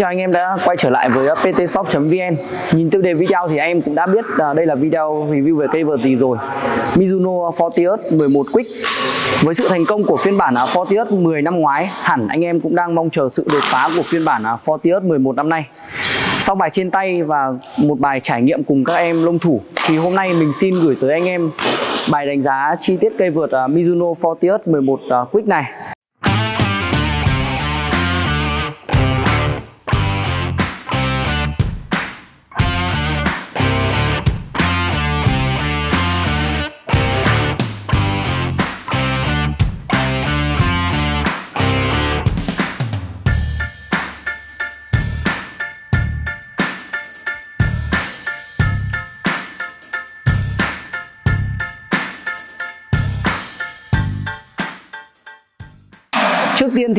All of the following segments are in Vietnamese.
chào anh em đã quay trở lại với uh, ptshop.vn Nhìn tiêu đề video thì anh em cũng đã biết à, đây là video review về cây vợt gì rồi. Mizuno Fortius 11 Quick. Với sự thành công của phiên bản à, Fortius 10 năm ngoái, Hẳn anh em cũng đang mong chờ sự đột phá của phiên bản à, Fortius 11 năm nay. Sau bài trên tay và một bài trải nghiệm cùng các em lông thủ, Thì hôm nay mình xin gửi tới anh em bài đánh giá chi tiết cây vợt Mizuno Fortius 11 Quick này.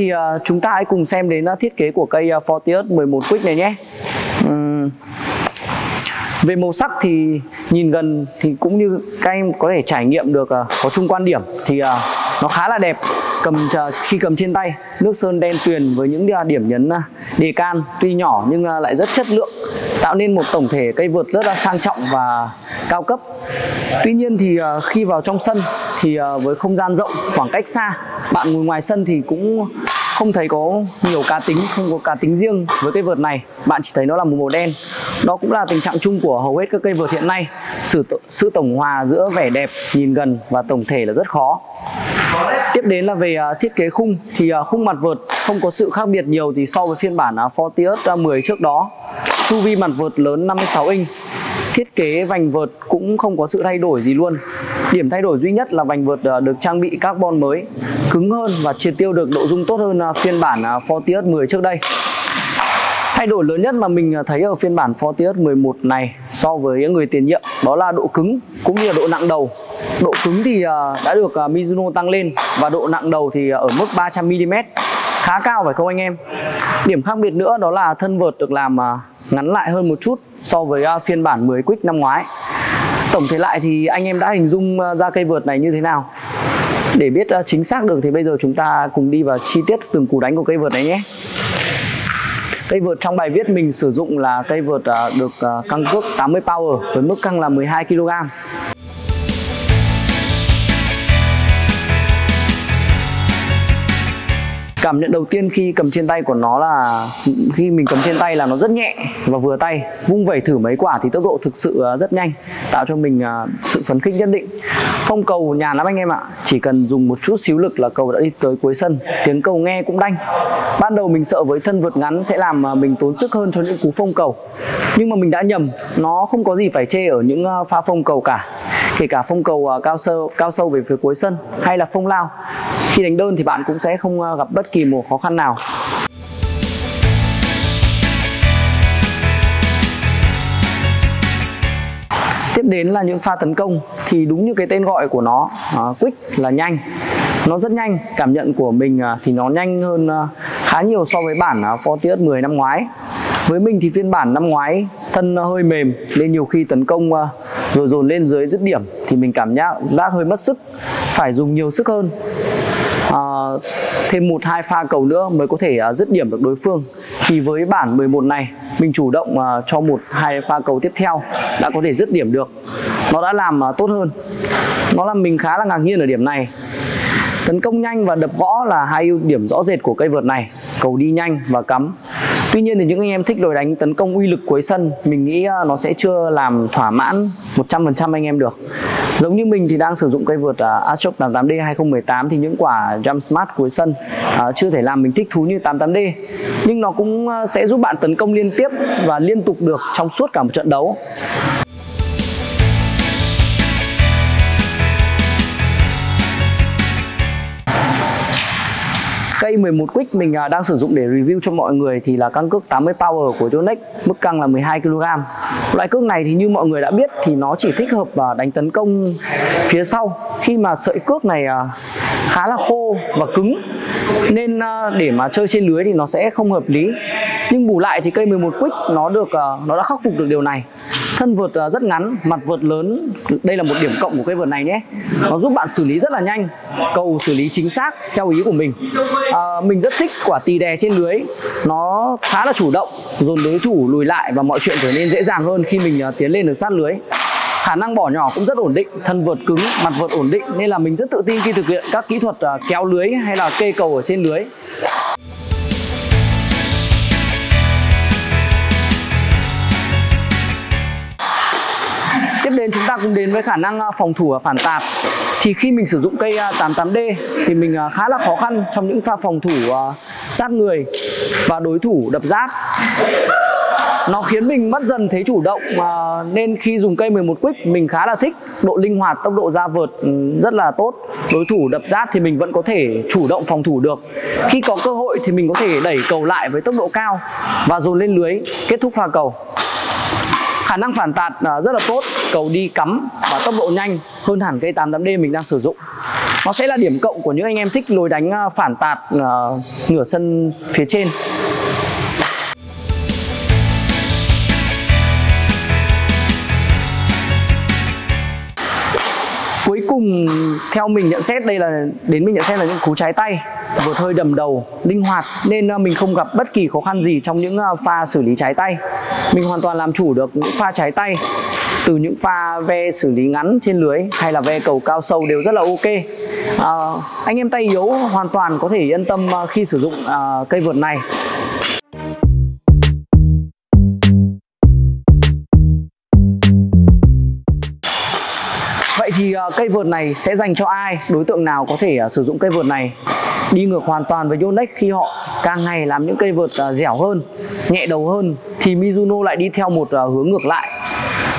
Thì uh, chúng ta hãy cùng xem đến uh, thiết kế của cây uh, Fortius 11 Quick này nhé uhm. Về màu sắc thì nhìn gần thì cũng như các em có thể trải nghiệm được uh, có chung quan điểm thì uh, nó khá là đẹp cầm uh, khi cầm trên tay nước sơn đen tuyền với những uh, điểm nhấn uh, đề can tuy nhỏ nhưng uh, lại rất chất lượng tạo nên một tổng thể cây vượt rất là sang trọng và cao cấp Tuy nhiên thì khi vào trong sân thì với không gian rộng khoảng cách xa bạn ngồi ngoài sân thì cũng không thấy có nhiều cá tính, không có cá tính riêng với cây vợt này. Bạn chỉ thấy nó là một màu đen. Đó cũng là tình trạng chung của hầu hết các cây vợt hiện nay. Sự sự tổng hòa giữa vẻ đẹp, nhìn gần và tổng thể là rất khó. Tiếp đến là về à, thiết kế khung. Thì à, khung mặt vợt không có sự khác biệt nhiều thì so với phiên bản à, Fortius 10 trước đó. Chu vi mặt vợt lớn 56 inch thiết kế vành vợt cũng không có sự thay đổi gì luôn điểm thay đổi duy nhất là vành vợt à, được trang bị carbon mới, cứng hơn và triệt tiêu được độ dung tốt hơn à, phiên bản à, Fortius 10 trước đây Thay đổi lớn nhất mà mình thấy ở phiên bản Fortius 11 này so với người tiền nhiệm đó là độ cứng cũng như là độ nặng đầu. Độ cứng thì đã được Mizuno tăng lên và độ nặng đầu thì ở mức 300mm khá cao phải không anh em? Điểm khác biệt nữa đó là thân vợt được làm ngắn lại hơn một chút so với à, phiên bản 10 Quick năm ngoái. Tổng thể lại thì anh em đã hình dung à, ra cây vượt này như thế nào? Để biết à, chính xác được thì bây giờ chúng ta cùng đi vào chi tiết từng cú đánh của cây vượt này nhé. Cây vượt trong bài viết mình sử dụng là cây vượt được căng cước 80 power với mức căng là 12 kg. Cảm nhận đầu tiên khi cầm trên tay của nó là khi mình cầm trên tay là nó rất nhẹ và vừa tay. Vung vẩy thử mấy quả thì tốc độ thực sự à, rất nhanh, Tạo cho mình à, sự phấn khích nhất định. Phong cầu nhàn lắm anh em ạ. Chỉ cần dùng một chút xíu lực là cầu đã đi tới cuối sân. Tiếng cầu nghe cũng đanh. Ban đầu mình sợ với thân vượt ngắn sẽ làm à, mình tốn sức hơn cho những cú phong cầu. Nhưng mà mình đã nhầm, Nó không có gì phải chê ở những pha phong cầu cả. Kể cả phong cầu cao sâu cao sâu về phía cuối sân hay là phong lao. Khi đánh đơn thì bạn cũng sẽ không gặp bất kỳ một khó khăn nào? Tiếp đến là những pha tấn công thì đúng như cái tên gọi của nó uh, quick là nhanh. Nó rất nhanh cảm nhận của mình uh, thì nó nhanh hơn uh, khá nhiều so với bản uh, Fortius 10 năm ngoái. Với mình thì phiên bản năm ngoái thân hơi mềm nên nhiều khi tấn công rồi dồn lên dưới dứt điểm thì mình cảm giác giác hơi mất sức phải dùng nhiều sức hơn. Ờ, thêm một hai pha cầu nữa mới có thể uh, dứt điểm được đối phương. Thì với bản 11 này mình chủ động uh, cho một hai pha cầu tiếp theo đã có thể dứt điểm được. Nó đã làm uh, tốt hơn. Nó làm mình khá là ngạc nhiên ở điểm này. Tấn công nhanh và đập gõ là hai ưu điểm rõ rệt của cây vợt này. Cầu đi nhanh và cắm. Tuy nhiên thì những anh em thích lối đánh tấn công uy lực cuối sân Mình nghĩ à, nó sẽ chưa làm thỏa mãn 100% anh em được. Giống như mình thì đang sử dụng cây vượt uh, 88D 2018 Thì những quả Jump Smart cuối sân à, chưa thể làm mình thích thú như 88D Nhưng nó cũng à, sẽ giúp bạn tấn công liên tiếp và liên tục được trong suốt cả một trận đấu. Cây 11 Quick mình à, đang sử dụng để review cho mọi người thì là căng cước 80 Power của Yonex, mức căng là 12 kg. Loại cước này thì như mọi người đã biết thì nó chỉ thích hợp à, đánh tấn công phía sau khi mà sợi cước này à, khá là khô và cứng nên để mà chơi trên lưới thì nó sẽ không hợp lý. Nhưng bù lại thì cây 11 Quick nó được nó đã khắc phục được điều này thân vượt à, rất ngắn mặt vượt lớn. Đây là một điểm cộng của cây vợt này nhé. Nó giúp bạn xử lý rất là nhanh cầu xử lý chính xác theo ý của mình. À, mình rất thích quả tì đè trên lưới. Nó khá là chủ động dồn đối thủ lùi lại và mọi chuyện trở nên dễ dàng hơn khi mình à, tiến lên được sát lưới. Khả năng bỏ nhỏ cũng rất ổn định thân vượt cứng mặt vượt ổn định nên là mình rất tự tin khi thực hiện các kỹ thuật à, kéo lưới hay là kê cầu ở trên lưới. Nhiên chúng ta cũng đến với khả năng ờ, phòng thủ và phản tạt thì khi mình sử dụng cây ờ, 88D thì mình ờ, khá là khó khăn trong những pha phòng thủ sát người và đối thủ đập giáp nó khiến mình mất dần thế chủ động mà nên khi dùng cây 11 quick mình khá là thích độ linh hoạt, tốc độ ra vượt ừ, rất là tốt. Đối thủ đập giáp thì mình vẫn có thể chủ động phòng thủ được. Khi có cơ hội thì mình có thể đẩy cầu lại với tốc độ cao và dồn lên lưới, kết thúc pha cầu khả năng phản tạt à, rất là tốt. Cầu đi cắm và tốc độ nhanh hơn hẳn cây 88D mình đang sử dụng. Nó sẽ là điểm cộng của những anh em thích lối đánh à, phản tạt à, nửa sân phía trên. Cuối cùng theo mình nhận xét đây là đến mình nhận xét là những cú trái tay vượt hơi đầm đầu linh hoạt nên à, mình không gặp bất kỳ khó khăn gì trong những à, pha xử lý trái tay. Mình hoàn toàn làm chủ được những pha trái tay từ những pha ve xử lý ngắn trên lưới hay là ve cầu cao sâu đều rất là ok. À, anh em tay yếu hoàn toàn có thể yên tâm à, khi sử dụng à, cây vượt này. Ờ, cây vượt này sẽ dành cho ai? Đối tượng nào có thể ờ, sử dụng cây vượt này? Đi ngược hoàn toàn với Yonex khi họ càng ngày làm những cây vượt ờ, dẻo hơn, nhẹ đầu hơn thì Mizuno lại đi theo một hướng ngược lại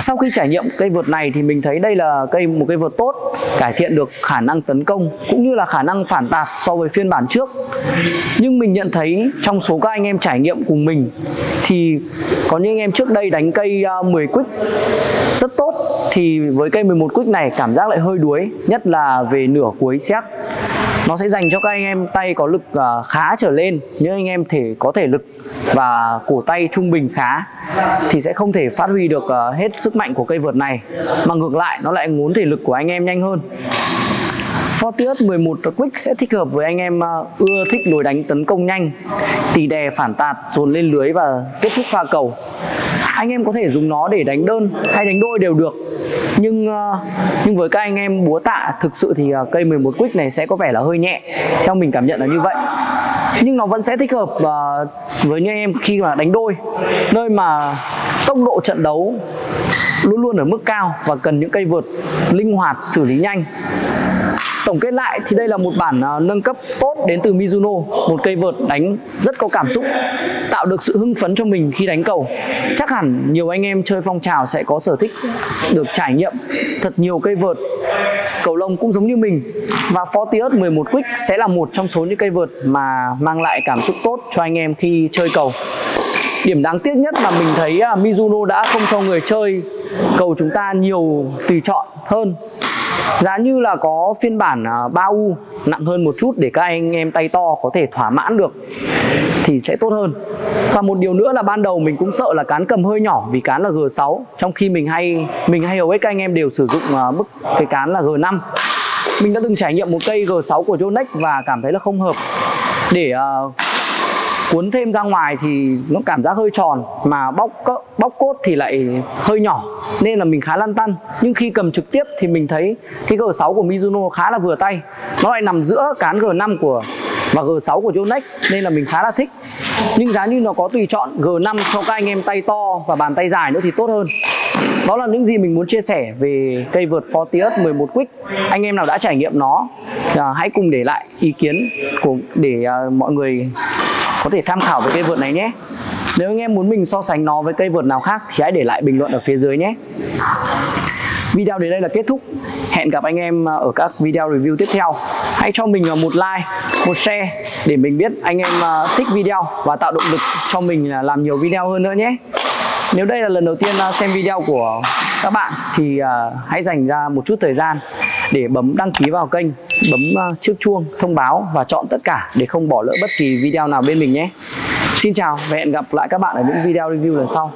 sau khi trải nghiệm cây vợt này thì mình thấy đây là cây, một cây vợt tốt, cải thiện được khả năng tấn công cũng như là khả năng phản tạt so với phiên bản trước. Nhưng mình nhận thấy trong số các anh em trải nghiệm cùng mình thì có những anh em trước đây đánh cây à, 10 quick rất tốt thì với cây 11 quick này cảm giác lại hơi đuối, nhất là về nửa cuối xét nó sẽ dành cho các anh em tay có lực uh, khá trở lên những anh em thể có thể lực và cổ tay trung bình khá thì sẽ không thể phát huy được uh, hết sức mạnh của cây vợt này mà ngược lại nó lại ngốn thể lực của anh em nhanh hơn Fortius 11 Quick sẽ thích hợp với anh em à, ưa thích lối đánh tấn công nhanh, tỉ đè phản tạt, dồn lên lưới và kết thúc pha cầu. Anh em có thể dùng nó để đánh đơn hay đánh đôi đều được. Nhưng ờ, nhưng với các anh em búa tạ thực sự thì ờ, cây 11 Quick này sẽ có vẻ là hơi nhẹ. Theo mình cảm nhận là như vậy. Nhưng nó vẫn sẽ thích hợp ờ, với những anh em khi mà đánh đôi, nơi mà tốc độ trận đấu luôn luôn ở mức cao và cần những cây vượt linh hoạt xử lý nhanh Tổng kết lại thì đây là một bản uh, nâng cấp tốt đến từ Mizuno Một cây vợt đánh rất có cảm xúc Tạo được sự hưng phấn cho mình khi đánh cầu. Chắc hẳn nhiều anh em chơi phong trào sẽ có sở thích được trải nghiệm thật nhiều cây vợt. Cầu lông cũng giống như mình Và Fortius 11 Quick sẽ là một trong số những cây vợt mà mang lại cảm xúc tốt cho anh em khi chơi cầu. Điểm đáng tiếc nhất là mình thấy à, Mizuno đã không cho người chơi cầu chúng ta nhiều tùy chọn hơn. Giá như là có phiên bản à, 3U nặng hơn một chút để các anh em tay to có thể thỏa mãn được thì sẽ tốt hơn. Và một điều nữa là ban đầu mình cũng sợ là cán cầm hơi nhỏ vì cán là G6 trong khi mình hay mình hay hầu hết các anh em đều sử dụng à, mức cái cán là G5 mình đã từng trải nghiệm một cây G6 của Yonex và cảm thấy là không hợp để uh, cuốn thêm ra ngoài thì nó cảm giác hơi tròn mà bóc bóc cốt thì lại hơi nhỏ nên là mình khá lăn tăn. Nhưng khi cầm trực tiếp thì mình thấy cái G6 của Mizuno khá là vừa tay nó lại nằm giữa cán G5 của và G6 của Yonex nên là mình khá là thích. Nhưng giá như nó có tùy chọn G5 cho các anh em tay to và bàn tay dài nữa thì tốt hơn. Đó là những gì mình muốn chia sẻ về cây vượt Fortius 11 Quick. Anh em nào đã trải nghiệm nó à, hãy cùng để lại ý kiến của để à, mọi người có thể tham khảo về cây vợt này nhé. Nếu anh em muốn mình so sánh nó với cây vợt nào khác thì hãy để lại bình luận ở phía dưới nhé. Video đến đây là kết thúc. Hẹn gặp anh em ở các video review tiếp theo. Hãy cho mình một like, một share Để mình biết anh em à, thích video Và tạo động lực cho mình làm nhiều video hơn nữa nhé. Nếu đây là lần đầu tiên à, xem video của các bạn Thì à, hãy dành ra một chút thời gian. Để bấm đăng ký vào kênh, Bấm à, chiếc chuông thông báo Và chọn tất cả để không bỏ lỡ bất kỳ video nào bên mình nhé. Xin chào và hẹn gặp lại các bạn ở những video review lần sau.